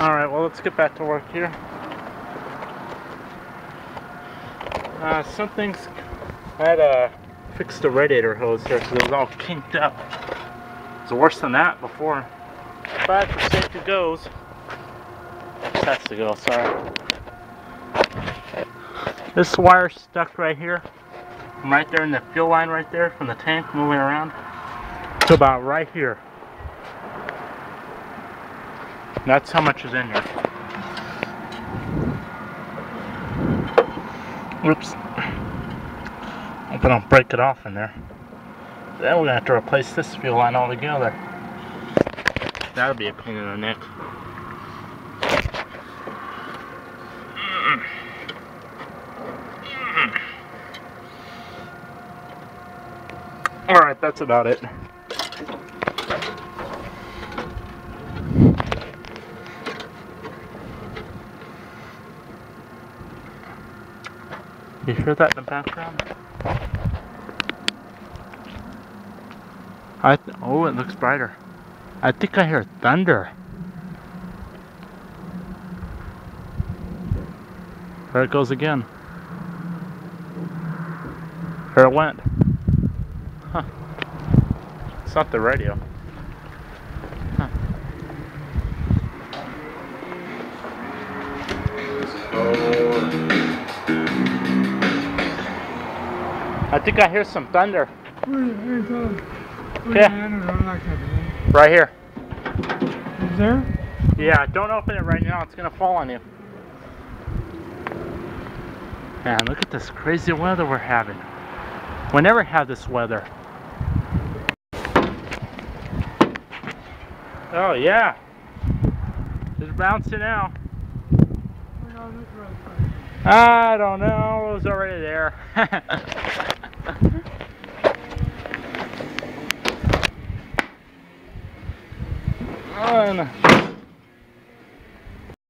Alright, well let's get back to work here. Uh, some things, I had to fix the radiator hose here because it was all kinked up. It was worse than that before. But the safety goes. That's to go, sorry. This wire stuck right here. I'm right there in the fuel line right there from the tank moving around to about right here. That's how much is in here. Whoops. Hope I don't break it off in there. Then we're gonna have to replace this fuel line altogether. That'll be a pain in the neck. Alright, that's about it. You hear that in the background? I oh, it looks brighter. I think I hear thunder. There it goes again. There it went. Huh. It's not the radio. I think I hear some thunder. Yeah. Right here. Is there? Yeah, don't open it right now. It's gonna fall on you. Man, look at this crazy weather we're having. We never have this weather. Oh yeah. It's bouncing out. I don't know. It was already there.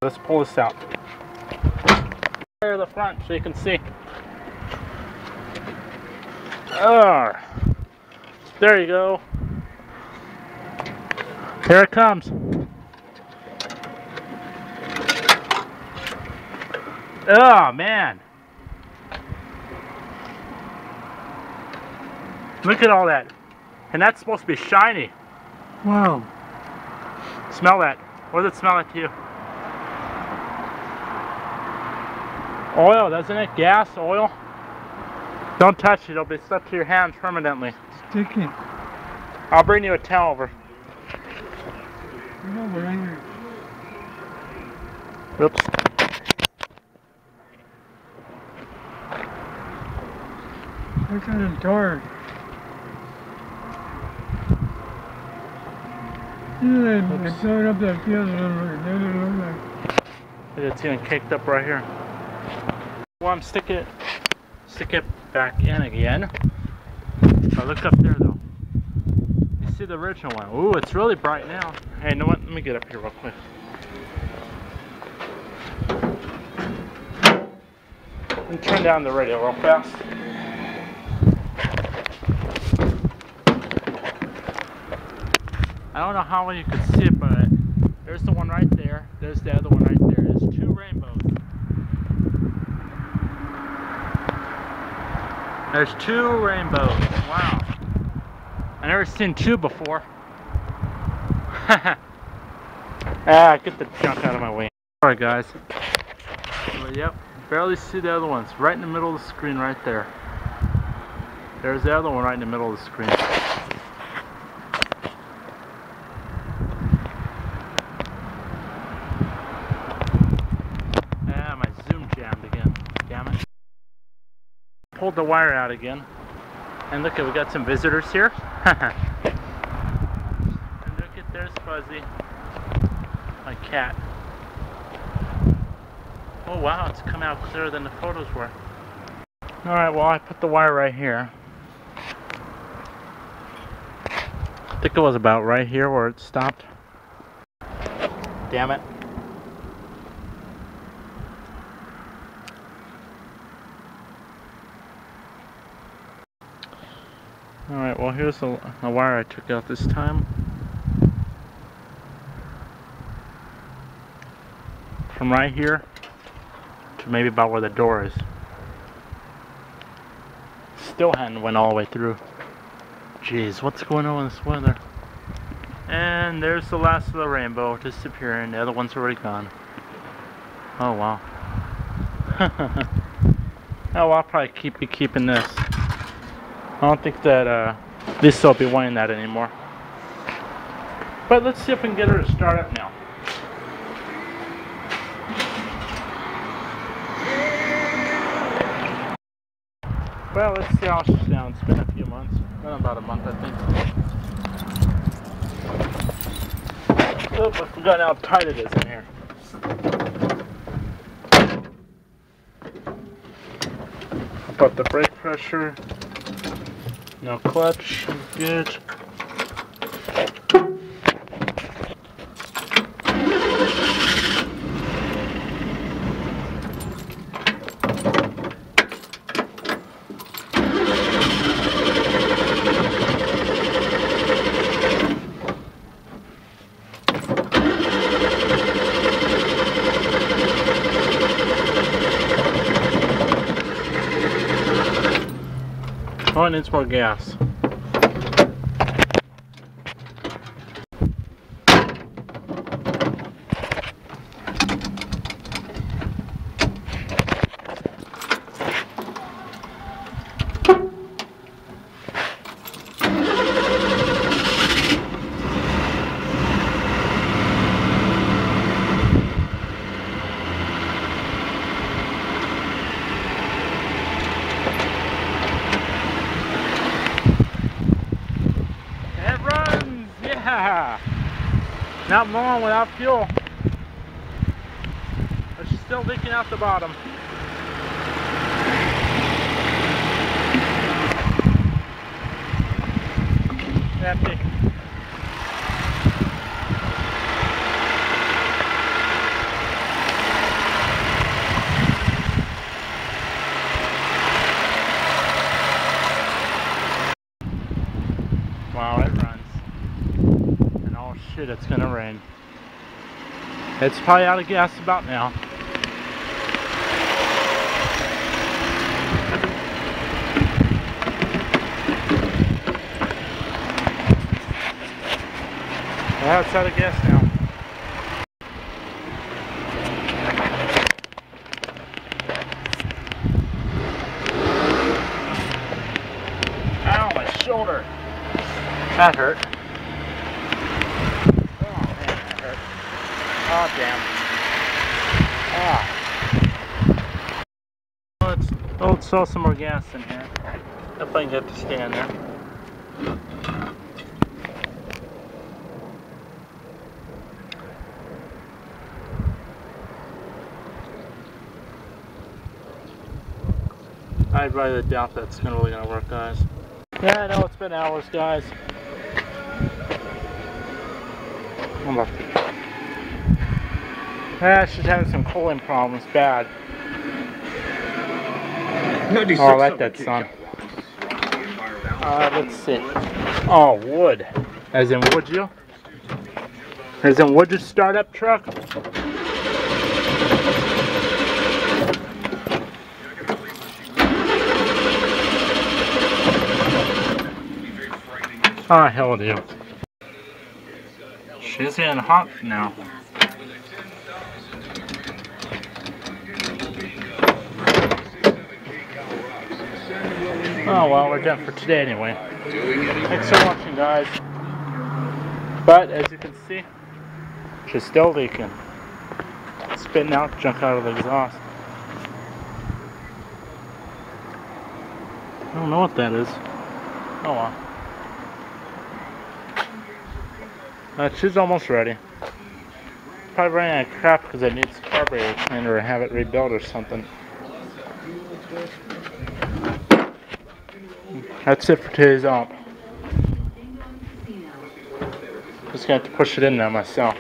Let's pull this out. There the front so you can see. Oh, there you go. Here it comes. Oh man. Look at all that. And that's supposed to be shiny. Wow. Smell that. What does it smell like to you? Oil, doesn't it? Gas, oil? Don't touch it, it'll be stuck to your hands permanently. Sticky. I'll bring you a towel over. No, but I Oops. Look at it dark. Look. It's even caked up right here. Well, I'm stick it, stick it back in again. I look up there though. You see the original one? Ooh, it's really bright now. Hey, you know what? Let me get up here real quick. Let me turn down the radio real fast. I don't know how well you can see it, but there's the one right there. There's the other one right there. There's two rainbows. There's two rainbows. Wow. I never seen two before. ah, get the junk out of my way. Alright guys. Well, yep, barely see the other ones. Right in the middle of the screen right there. There's the other one right in the middle of the screen. Ah, my zoom jammed again. Damn it. Pulled the wire out again. And look at we got some visitors here. and look at there's Fuzzy. My cat. Oh wow, it's come out clearer than the photos were. Alright, well I put the wire right here. I think it was about right here where it stopped. Damn it. Alright, well here's a, a wire I took out this time. from right here to maybe about where the door is. Still hadn't went all the way through. Jeez, what's going on with this weather? And there's the last of the rainbow disappearing. The other one's already gone. Oh wow. oh, I'll probably keep be keeping this. I don't think that uh, this will be wanting that anymore. But let's see if we can get her to start up now. Well, let's see how she sounds. It's been a few months. Been about a month, I think. Oh, I forgot how tight it is in here. But the brake pressure, no clutch, good. Oh, it needs more gas. It runs! Yeah! Not long without fuel. But she's still leaking out the bottom. Empty. Wow. Shit, it's gonna rain. It's probably out of gas about now. Yeah, it's out of gas now. Ow, my shoulder. That hurt. Oh man, that hurt. Oh damn. Ah. Oh, let's some more gas in here. I can get to stay in there. I'd rather doubt that's gonna really gonna work, guys. Yeah, I know it's been hours, guys. I'm. Yeah, she's having some cooling problems, bad. Oh, I like that son. Uh, let's see. Oh, wood. As in would you? As in would you startup truck? Ah, hell with you. She's getting hot now. Oh well, we're done for today anyway. Thanks for watching, guys. But as you can see, she's still leaking. Spitting out junk out of the exhaust. I don't know what that is. Oh well. Uh, she's almost ready. Probably running out of crap because it needs carburetor cleaner or have it rebuilt or something. That's it for today's op. Just gonna have to push it in now myself.